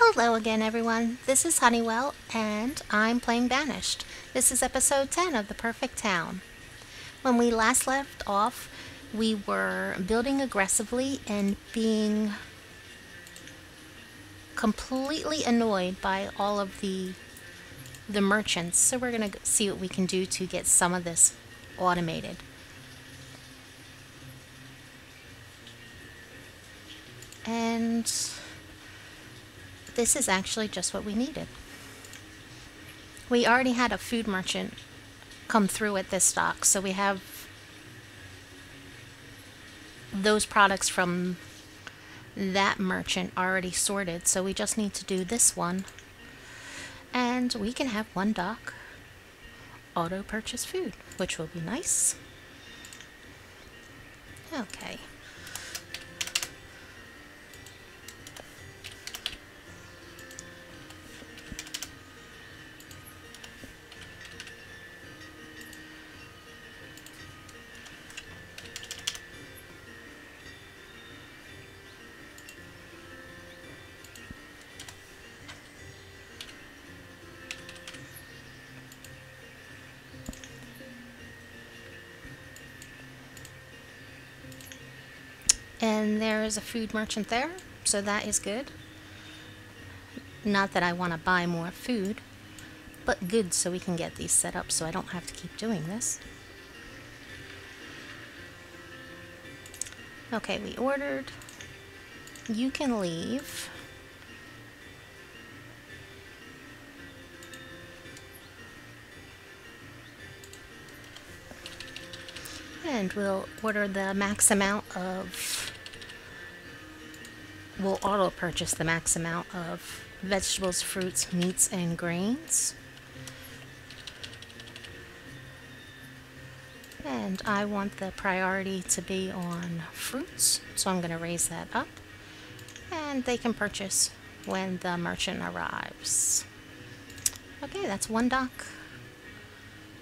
Hello again, everyone. This is Honeywell, and I'm playing Banished. This is episode 10 of The Perfect Town. When we last left off, we were building aggressively and being completely annoyed by all of the the merchants. So we're going to see what we can do to get some of this automated. And this is actually just what we needed. We already had a food merchant come through at this stock, so we have those products from that merchant already sorted, so we just need to do this one. And we can have one dock auto purchase food, which will be nice. Okay. And there is a food merchant there, so that is good. Not that I want to buy more food, but good so we can get these set up so I don't have to keep doing this. Okay, we ordered. You can leave. And we'll order the max amount of. We'll auto purchase the max amount of vegetables, fruits, meats, and grains. And I want the priority to be on fruits, so I'm going to raise that up. And they can purchase when the merchant arrives. Okay, that's one dock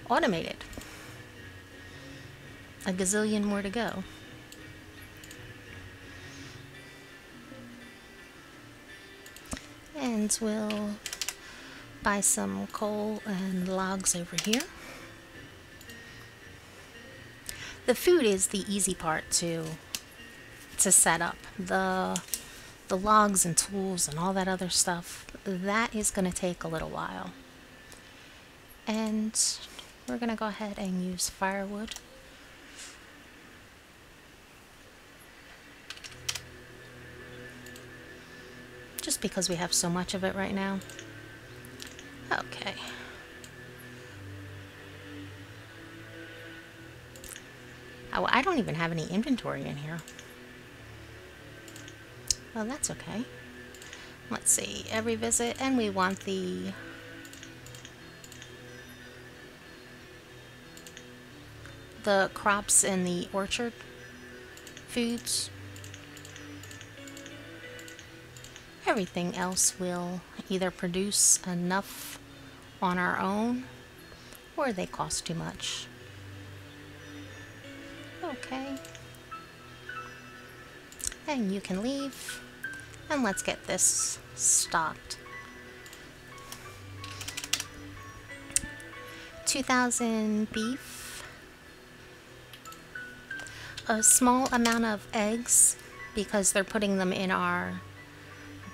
automated a gazillion more to go. And we'll buy some coal and logs over here. The food is the easy part to to set up. The the logs and tools and all that other stuff, that is going to take a little while. And we're going to go ahead and use firewood. Just because we have so much of it right now. Okay. Oh, I don't even have any inventory in here. Well, that's okay. Let's see, every visit, and we want the... the crops in the orchard foods. Everything else will either produce enough on our own or they cost too much. Okay. And you can leave. And let's get this stocked. 2,000 beef. A small amount of eggs because they're putting them in our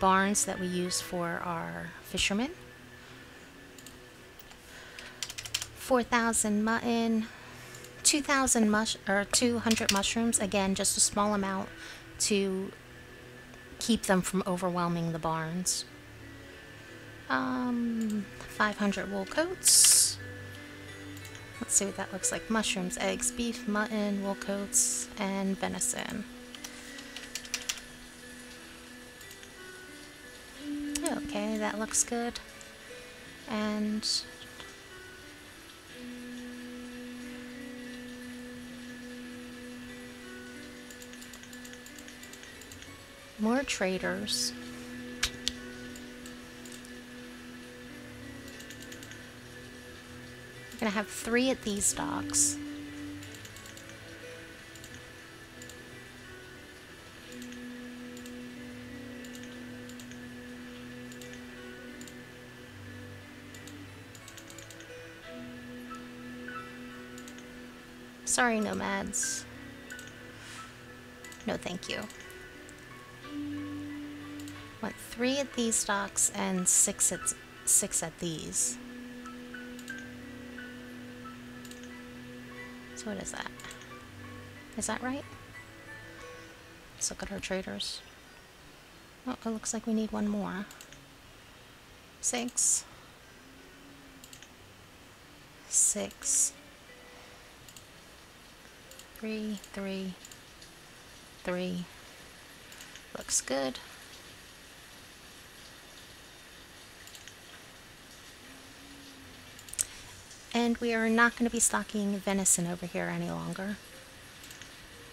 barns that we use for our fishermen. 4,000 mutton, 2,000 mush or 200 mushrooms. Again, just a small amount to keep them from overwhelming the barns. Um, 500 wool coats. Let's see what that looks like. Mushrooms, eggs, beef, mutton, wool coats, and venison. Looks good. And more traders. We're gonna have three at these docks. Sorry, nomads. No, thank you. Want three at these docks and six at six at these. So what is that? Is that right? Let's look at our traders. Oh, it looks like we need one more. Six. Six. Three, three, three. Looks good. And we are not going to be stocking venison over here any longer.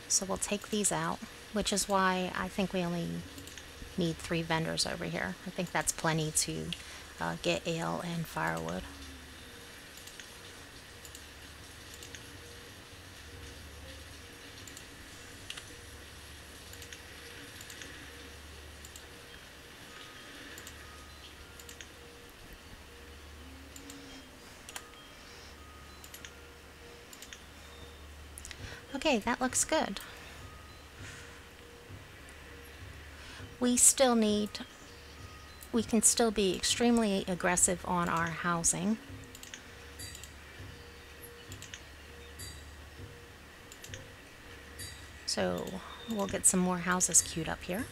So we'll take these out, which is why I think we only need three vendors over here. I think that's plenty to uh, get ale and firewood. Okay, that looks good. We still need, we can still be extremely aggressive on our housing. So we'll get some more houses queued up here.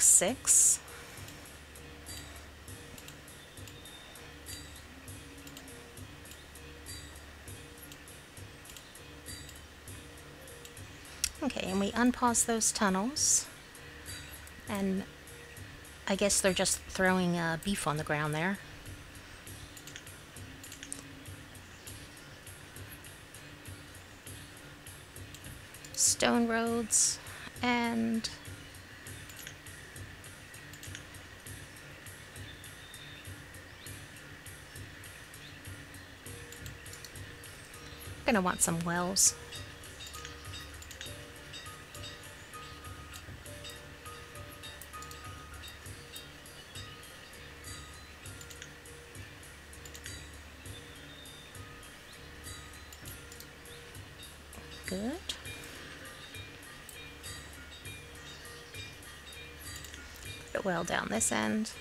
Six. Okay, and we unpause those tunnels. And I guess they're just throwing uh, beef on the ground there. Stone roads and gonna want some wells. Good. Put a well down this end.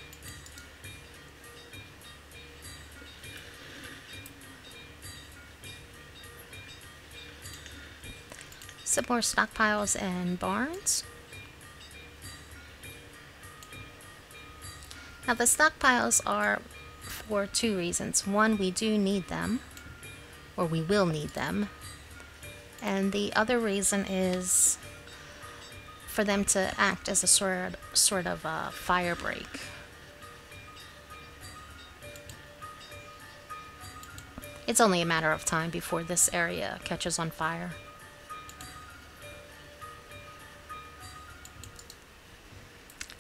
Some more stockpiles and barns. Now the stockpiles are for two reasons. One, we do need them, or we will need them. And the other reason is for them to act as a sort, sort of a fire break. It's only a matter of time before this area catches on fire.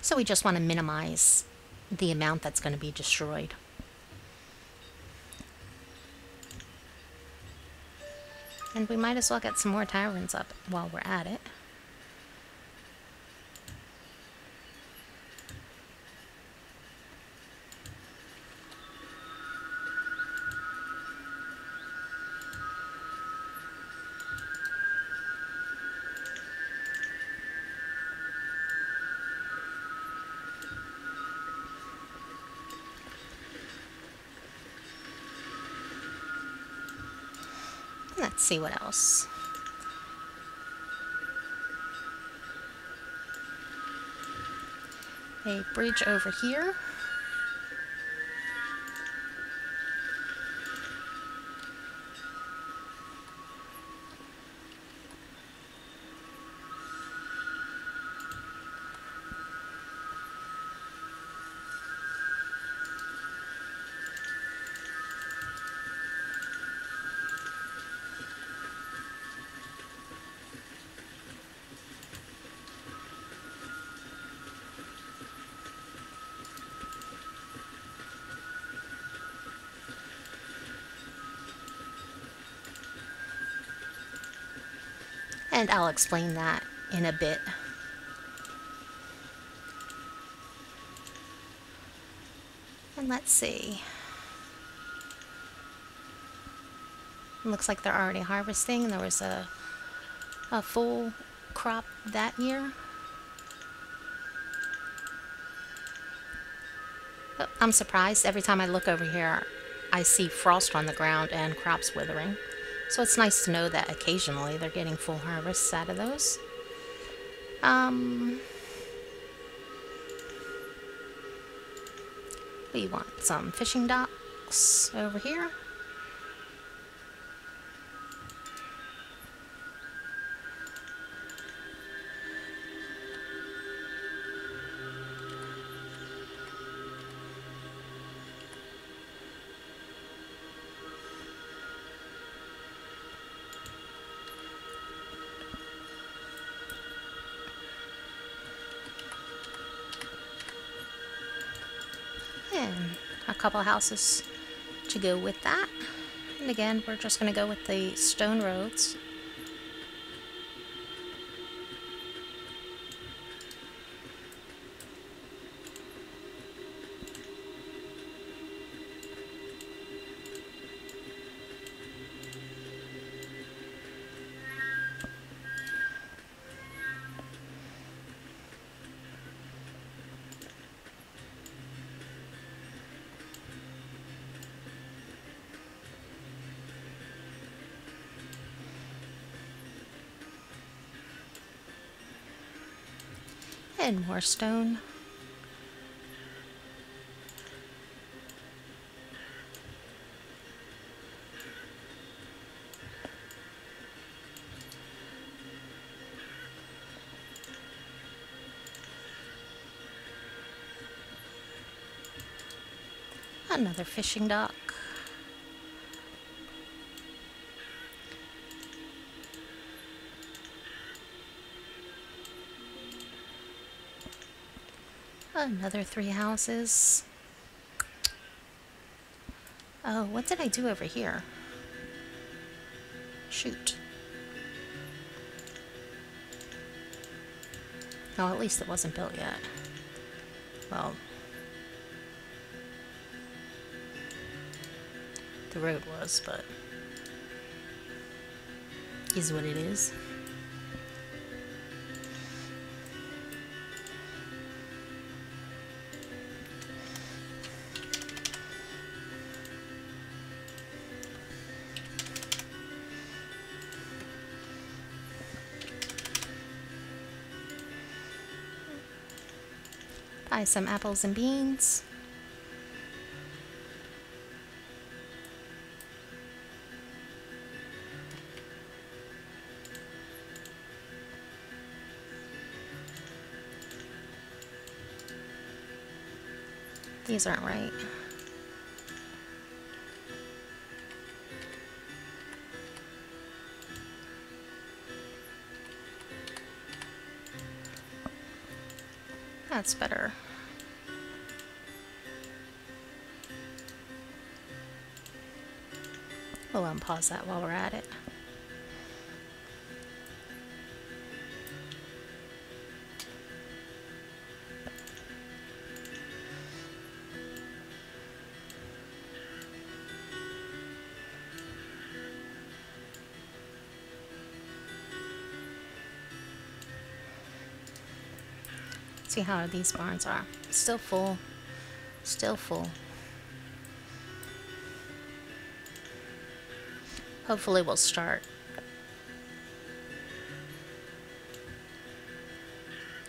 So we just want to minimize the amount that's going to be destroyed. And we might as well get some more tyrants up while we're at it. Let's see what else. A bridge over here. And I'll explain that in a bit. And let's see. Looks like they're already harvesting. And there was a, a full crop that year. Oh, I'm surprised every time I look over here, I see frost on the ground and crops withering. So it's nice to know that occasionally they're getting full harvests out of those. Um, we want some fishing docks over here. Couple houses to go with that. And again, we're just going to go with the stone roads. And more stone. Another fishing dock. Another three houses. Oh, what did I do over here? Shoot. Oh, at least it wasn't built yet. Well, the road was, but is what it is. Buy some apples and beans. These aren't right. That's better. We'll unpause that while we're at it. See how these barns are. Still full. Still full. Hopefully we'll start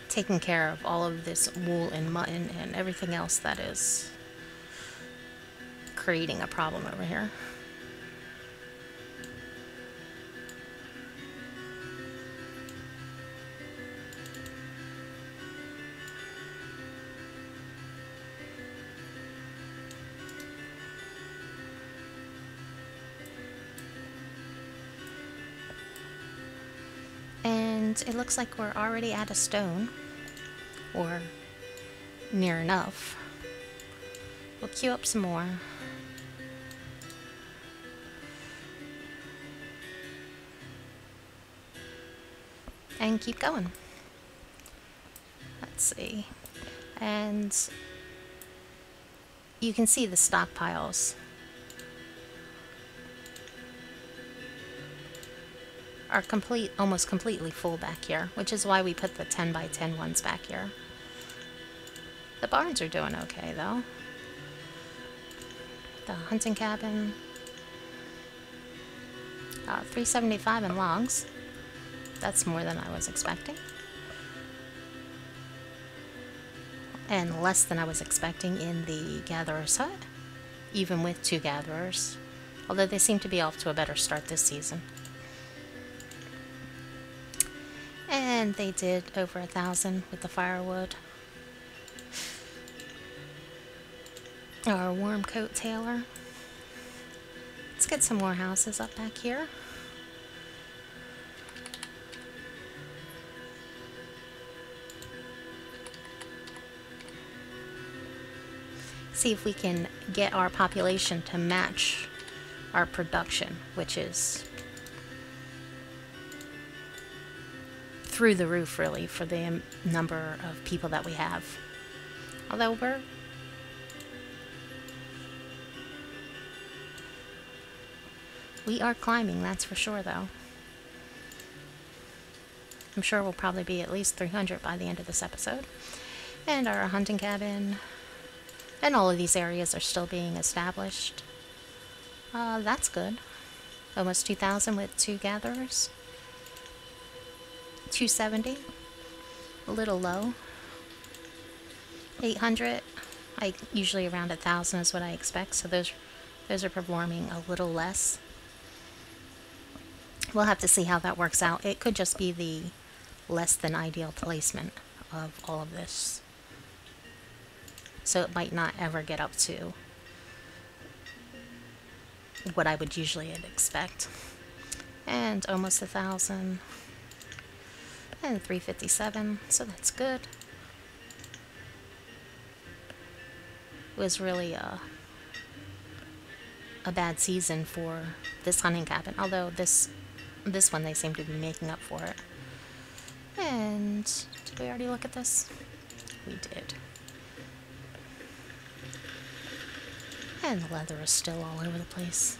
taking care of all of this wool and mutton and everything else that is creating a problem over here. And it looks like we're already at a stone, or near enough. We'll queue up some more. and keep going. Let's see. And you can see the stockpiles are complete, almost completely full back here, which is why we put the 10 by 10 ones back here. The barns are doing okay though. The hunting cabin, uh, 375 in logs. That's more than I was expecting. And less than I was expecting in the gatherer's hut, even with two gatherers. Although they seem to be off to a better start this season. And they did over a thousand with the firewood. Our warm coat tailor. Let's get some more houses up back here. See if we can get our population to match our production, which is through the roof, really, for the number of people that we have. Although we're We are climbing, that's for sure, though. I'm sure we'll probably be at least 300 by the end of this episode. And our hunting cabin. And all of these areas are still being established. Uh, that's good. Almost 2,000 with two gatherers. 270. A little low. 800. I usually around a thousand is what I expect, so those those are performing a little less. We'll have to see how that works out. It could just be the less than ideal placement of all of this. So it might not ever get up to what I would usually expect. And almost a thousand. And 357, so that's good. It was really a, a bad season for this hunting cabin, although this this one they seem to be making up for it. And did we already look at this? We did. And the leather is still all over the place.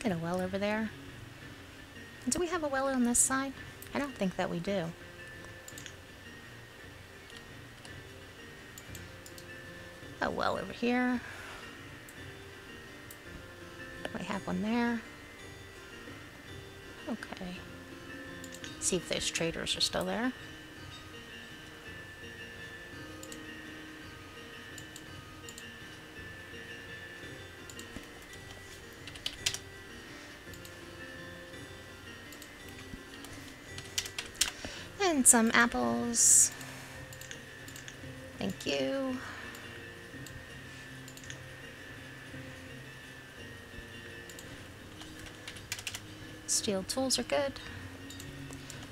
Get a well over there. Do we have a well on this side? I don't think that we do. A well over here. We have one there. Okay. See if those traders are still there. Some apples. Thank you. Steel tools are good.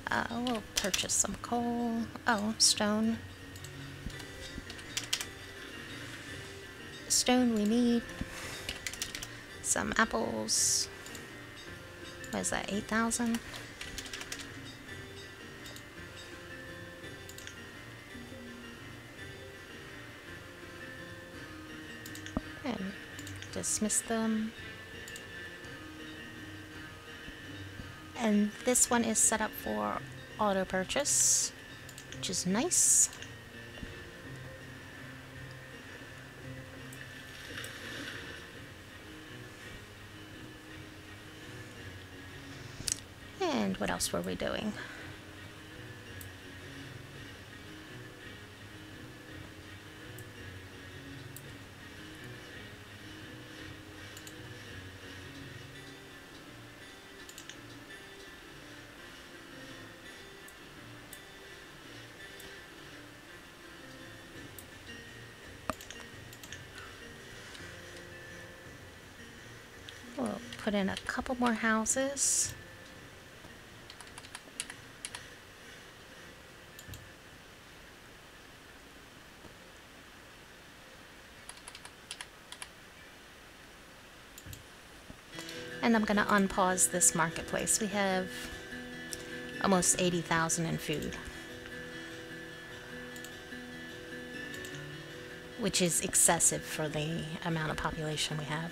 Uh, we'll purchase some coal. Oh, stone. Stone we need. Some apples. What is that, 8,000? Dismiss them. And this one is set up for auto purchase, which is nice. And what else were we doing? put in a couple more houses. And I'm going to unpause this marketplace. We have almost 80,000 in food. Which is excessive for the amount of population we have.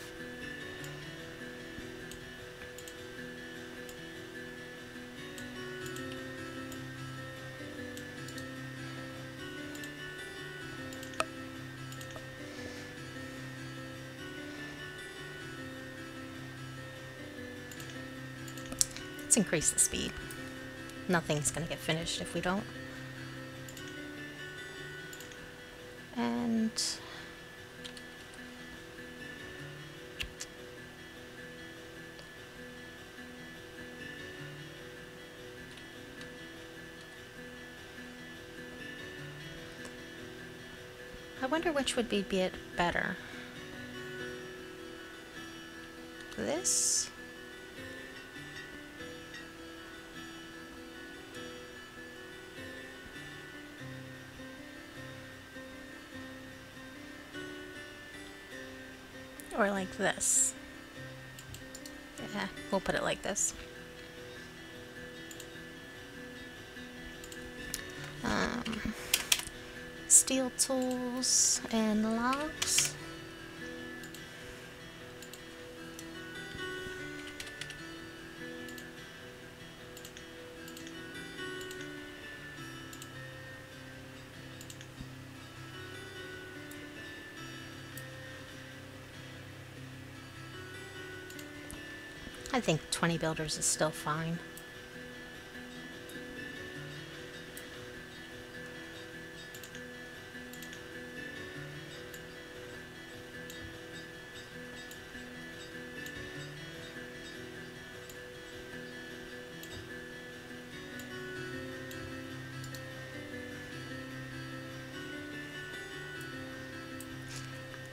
Increase the speed. Nothing's going to get finished if we don't. And... I wonder which would be bit better. This? Or like this. Yeah, we'll put it like this. Um, steel tools and logs. 20 builders is still fine.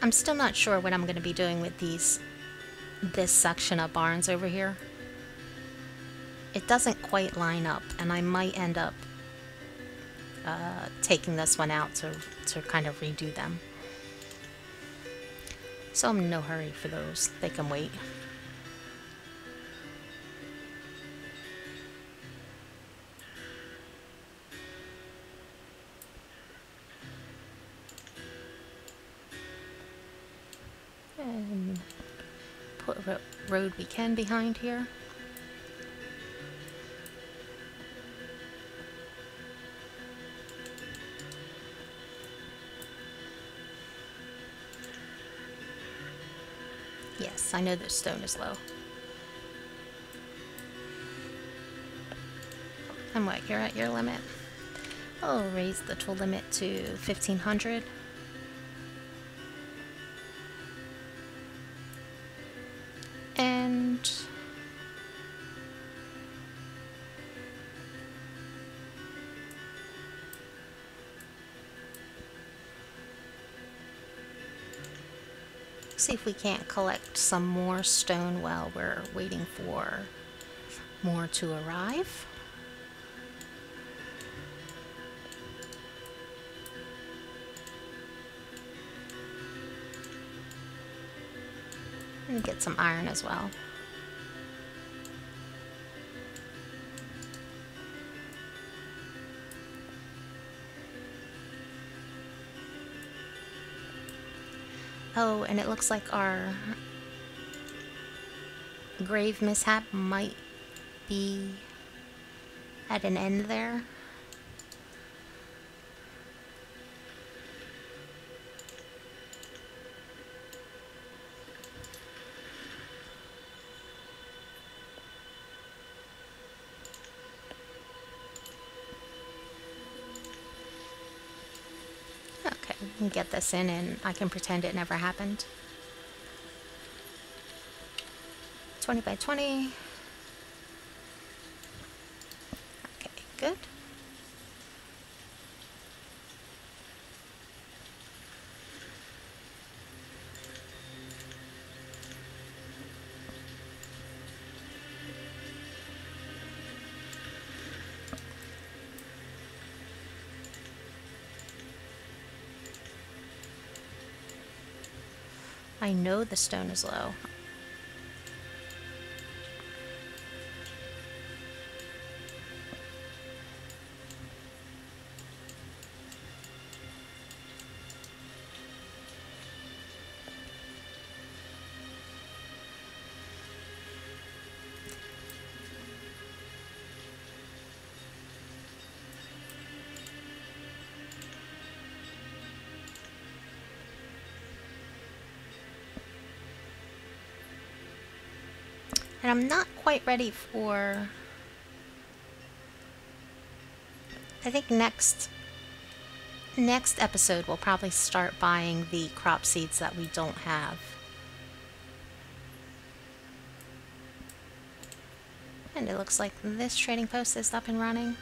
I'm still not sure what I'm going to be doing with these this section of barns over here. It doesn't quite line up, and I might end up uh, taking this one out to, to kind of redo them. So I'm in no hurry for those. They can wait. And put road we can behind here. I know the stone is low. And what, you're at your limit? I'll raise the tool limit to 1500. And see if we can't collect some more stone while we're waiting for more to arrive. And get some iron as well. Oh, and it looks like our grave mishap might be at an end there. Okay, we can get this in and I can pretend it never happened. 20 by 20. I know the stone is low. And I'm not quite ready for... I think next next episode we'll probably start buying the crop seeds that we don't have. And it looks like this trading post is up and running.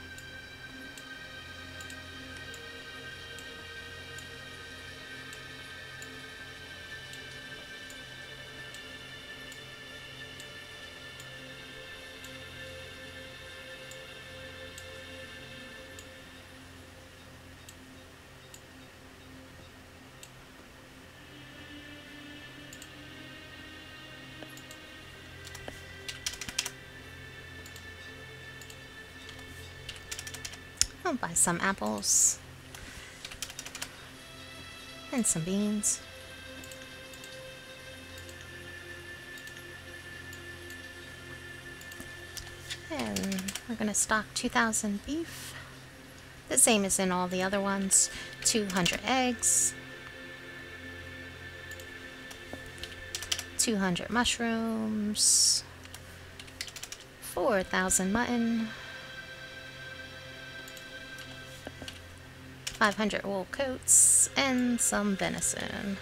I'll buy some apples and some beans. And we're going to stock 2,000 beef. The same as in all the other ones. 200 eggs. 200 mushrooms. 4,000 mutton. 500 wool coats, and some venison.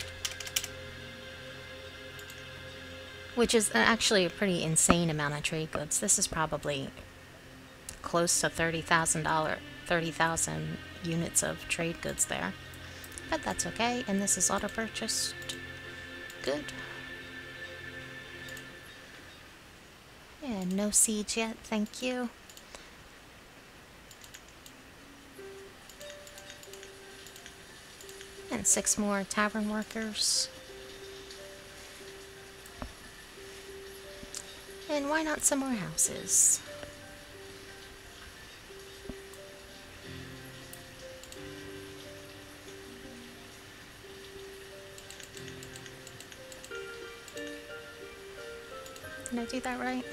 Which is uh, actually a pretty insane amount of trade goods. This is probably close to $30,000, 30,000 units of trade goods there. But that's okay, and this is auto-purchased. Good. And no siege yet, thank you. And six more tavern workers. And why not some more houses? Did I do that right?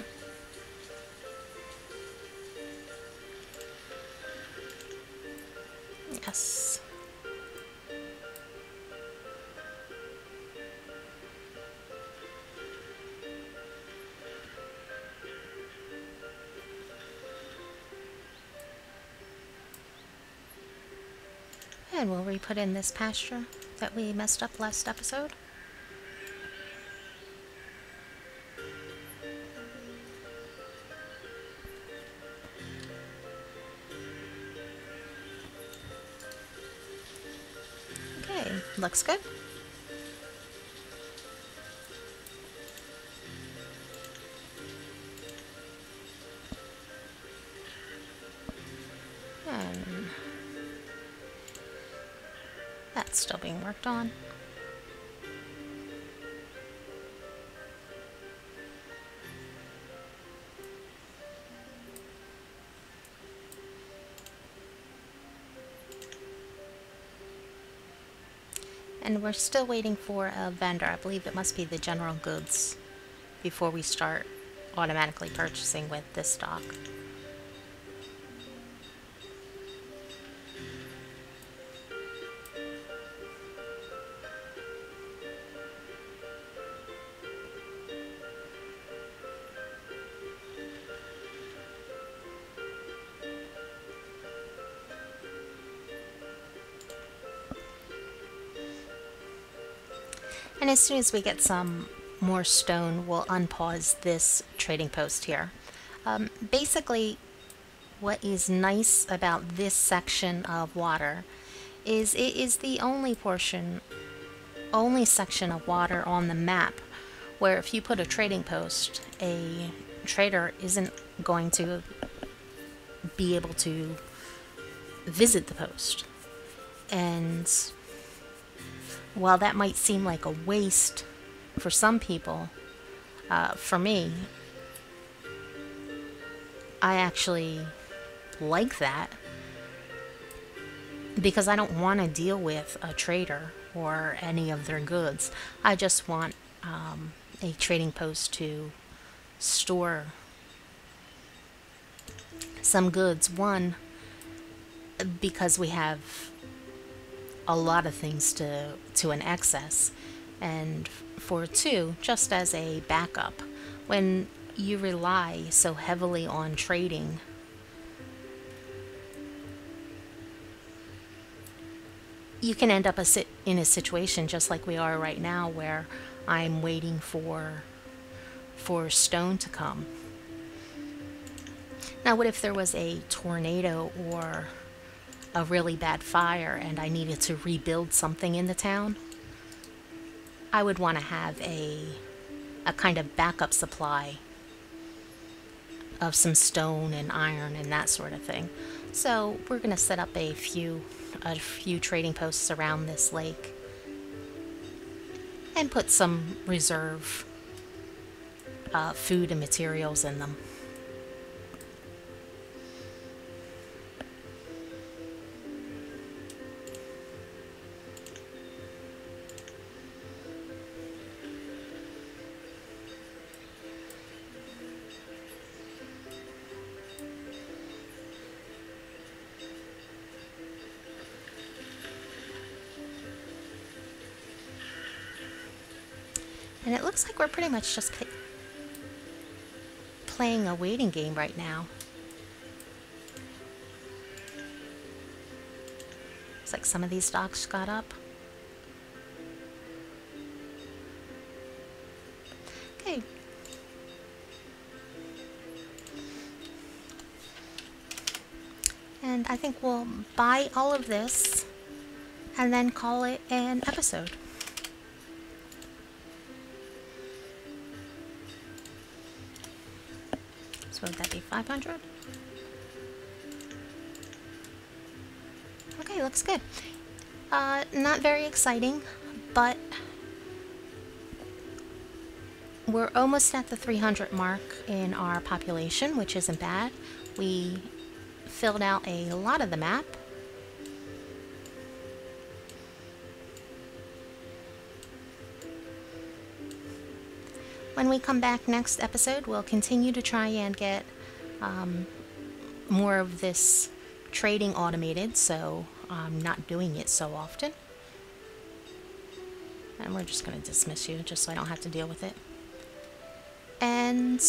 We'll re-put in this pasture that we messed up last episode. Okay, looks good. And we're still waiting for a vendor. I believe it must be the general goods before we start automatically purchasing with this stock. And as soon as we get some more stone, we'll unpause this trading post here. Um, basically, what is nice about this section of water is it is the only portion, only section of water on the map where if you put a trading post, a trader isn't going to be able to visit the post. And while that might seem like a waste for some people, uh, for me, I actually like that because I don't want to deal with a trader or any of their goods. I just want um, a trading post to store some goods. One, because we have a lot of things to to an excess and for two just as a backup when you rely so heavily on trading, you can end up a sit in a situation just like we are right now where I'm waiting for for stone to come. Now what if there was a tornado or a really bad fire and I needed to rebuild something in the town? I would want to have a a kind of backup supply of some stone and iron and that sort of thing. So we're going to set up a few a few trading posts around this lake and put some reserve uh, food and materials in them. And it looks like we're pretty much just playing a waiting game right now. It's like some of these docks got up. Okay. And I think we'll buy all of this and then call it an episode. 500? Okay, looks good. Uh, not very exciting, but we're almost at the 300 mark in our population, which isn't bad. We filled out a lot of the map. When we come back next episode, we'll continue to try and get um, more of this trading automated, so I'm not doing it so often. And we're just going to dismiss you just so I don't have to deal with it. And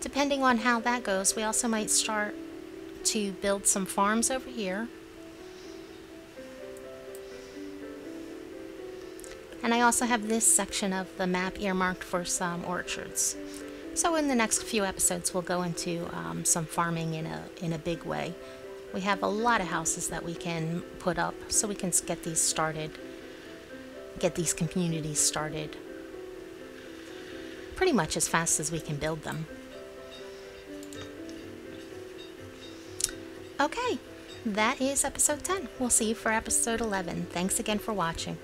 depending on how that goes, we also might start to build some farms over here. And I also have this section of the map earmarked for some orchards. So in the next few episodes, we'll go into um, some farming in a, in a big way. We have a lot of houses that we can put up, so we can get these started, get these communities started pretty much as fast as we can build them. Okay, that is episode 10. We'll see you for episode 11. Thanks again for watching.